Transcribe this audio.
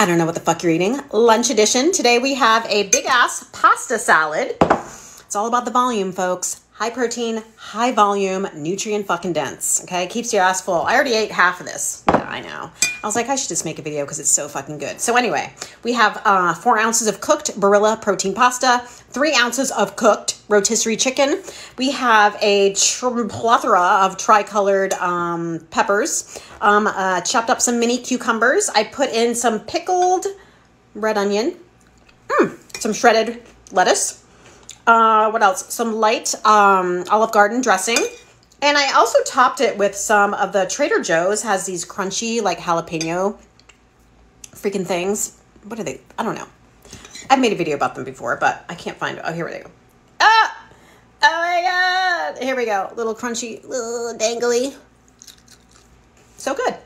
I don't know what the fuck you're eating. Lunch edition. Today we have a big ass pasta salad. It's all about the volume, folks. High protein, high volume, nutrient fucking dense. Okay, keeps your ass full. I already ate half of this. I know. I was like, I should just make a video because it's so fucking good. So anyway, we have uh, four ounces of cooked Barilla protein pasta, three ounces of cooked rotisserie chicken. We have a plethora of tricolored um, peppers. Um, uh, chopped up some mini cucumbers. I put in some pickled red onion, mm, some shredded lettuce uh, what else? Some light um, Olive Garden dressing. And I also topped it with some of the Trader Joe's has these crunchy like jalapeno freaking things. What are they? I don't know. I've made a video about them before, but I can't find it. Oh, here they go. Ah! Oh my god! Here we go. Little crunchy, little dangly. So good.